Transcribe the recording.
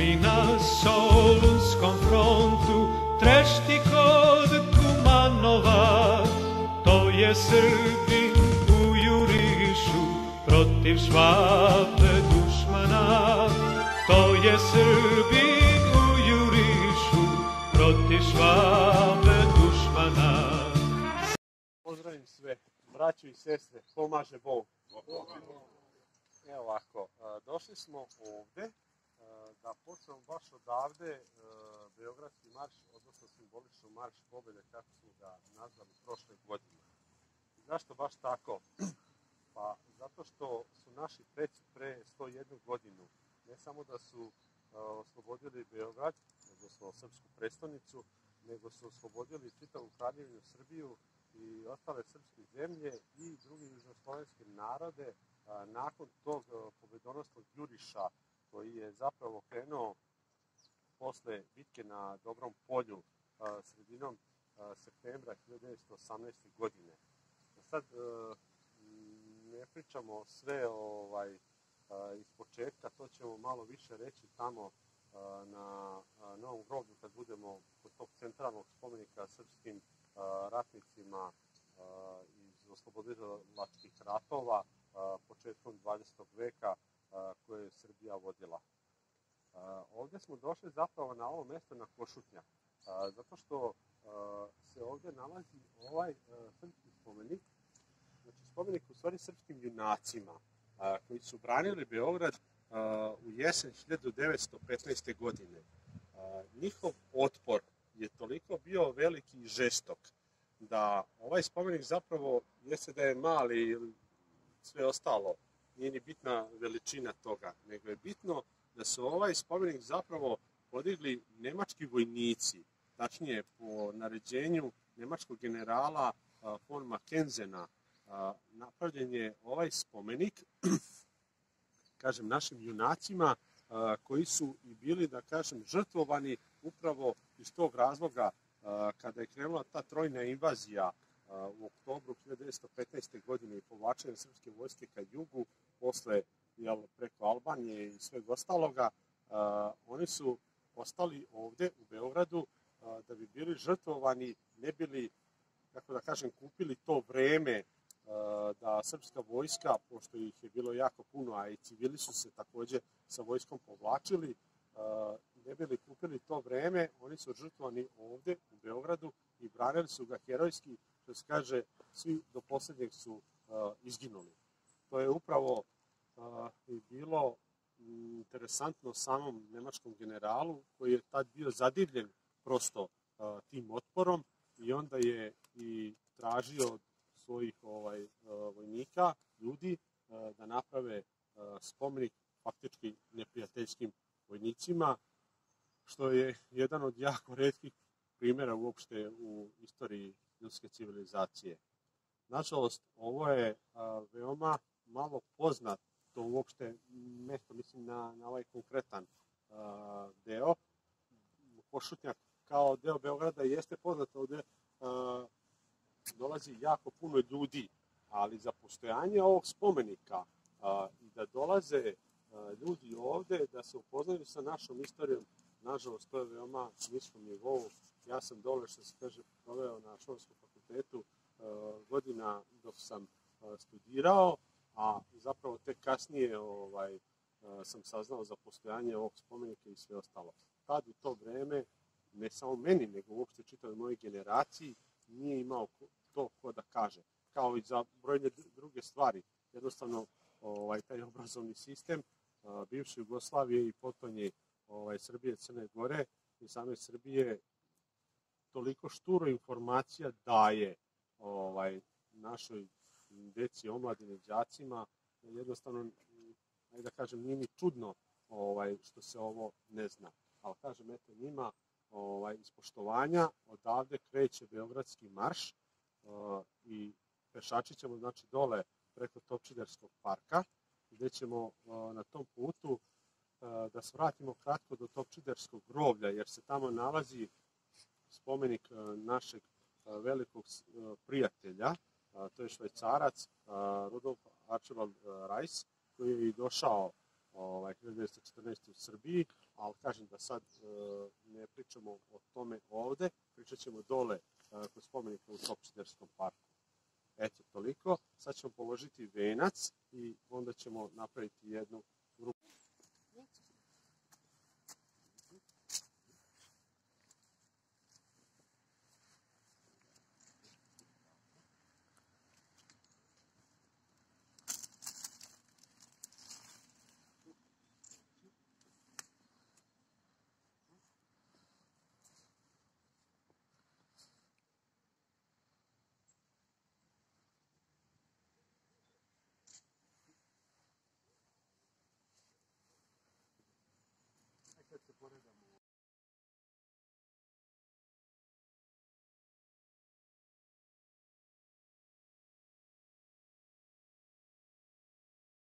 mi na Solunskom frontu trešti kod Kumanova, to je Srbin u jurišu protiv švabe dušmana, to je Srbin u jurišu protiv švabe dušmana. Pozdravim sve, braću i sestre, pomaže Bog. Evo ovako, došli smo ovde da počnemo baš odavde a, Beogradski marš, odnosno simbolično marš pobjede, kako smo ga nazvali prošle godine. Zašto baš tako? Pa zato što su naši preci pre 101 godinu ne samo da su oslobodili Beograd, odnosno srpsku prestonicu, nego su oslobodili čitavu kraljevinu Srbiju i ostale srpske zemlje i druge južnoslovenske narode nakon tog pobedonosnog juriša koji je zapravo krenuo posle bitke na Dobrom polju sredinom septembra 1918. godine. Sad ne pričamo sve ovaj iz početka, to ćemo malo više reći tamo na Novom groblju kad budemo kod tog centralnog spomenika srpskim ratnicima iz oslobodilačkih ratova početkom 20. veka koje je Srbija vodila. Ovde smo došli zapravo na ovo mesto na Košutnjak, zato što se ovde nalazi ovaj srpski spomenik, znači spomenik u stvari srpskim junacima, koji su branili Beograd u jesen 1915. godine. Njihov otpor je toliko bio veliki i žestok da ovaj spomenik zapravo jeste da je mali ili sve ostalo, nije ni bitna veličina toga, nego je bitno da su ovaj spomenik zapravo podigli nemački vojnici, tačnije po naređenju nemačkog generala von Mackenzena, napravljen je ovaj spomenik, kažem, našim junacima koji su i bili, da kažem, žrtvovani upravo iz tog razloga kada je krenula ta trojna invazija u oktobru 1915. godine i povlačenje srpske vojske ka jugu, posle jel, preko Albanije i sveg ostaloga, oni su ostali ovde u Beogradu da bi bili žrtvovani, ne bili, kako da kažem, kupili to vreme da srpska vojska, pošto ih je bilo jako puno, a i civili su se takođe sa vojskom povlačili, ne bili kupili to vreme, oni su žrtvovani ovde u Beogradu i branili su ga herojski, što se kaže, svi do poslednjeg su izginuli. To je upravo i bilo interesantno samom nemačkom generalu, koji je tad bio zadivljen prosto tim otporom i onda je i tražio od svojih ovaj, vojnika, ljudi, da naprave spomenik faktički neprijateljskim vojnicima, što je jedan od jako redkih primjera uopšte u istoriji ljudske civilizacije. Nažalost, ovo je veoma malo poznat to uopšte mesto, mislim na, na ovaj konkretan deo. Košutnjak kao deo Beograda jeste poznat ovde dolazi jako puno ljudi, ali za postojanje ovog spomenika a, i da dolaze a, ljudi ovde, da se upoznaju sa našom istorijom, nažalost, to je veoma niskom nivou. Ja sam dole, što se kaže, proveo na Školskom fakultetu a, godina dok sam studirao, a zapravo tek kasnije ovaj, sam saznao za postojanje ovog spomenika i sve ostalo. Tad u to vreme, ne samo meni, nego uopšte čitavoj mojoj generaciji, nije imao to ko da kaže. Kao i za brojne druge stvari. Jednostavno, ovaj, taj obrazovni sistem bivše Jugoslavije i potonje ovaj, Srbije, Crne Gore i same Srbije toliko šturo informacija daje ovaj, našoj deci, omladine, đacima, jednostavno, ajde da kažem, nije mi čudno ovaj, što se ovo ne zna. Ali kažem, eto, njima ovaj, iz poštovanja odavde kreće Beogradski marš uh, i pešači ćemo znači dole preko Topčiderskog parka gde ćemo uh, na tom putu uh, da svratimo kratko do Topčiderskog groblja jer se tamo nalazi spomenik uh, našeg uh, velikog uh, prijatelja, to je švajcarac Rudolf Archibald Reis koji je i došao ovaj, 1914. u Srbiji, ali kažem da sad e, ne pričamo o tome ovde, pričat ćemo dole e, kod spomenika u Topčiderskom parku. Eto, toliko. Sad ćemo položiti venac i onda ćemo napraviti jednu